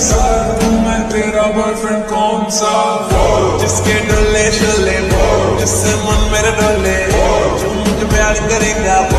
साथ तू मैं, तेरा बॉयफ्रेंड कौन सा? जिसके डोले शोले जिससे मन मेरे डोले जो मुझे प्यार करेगा करेगा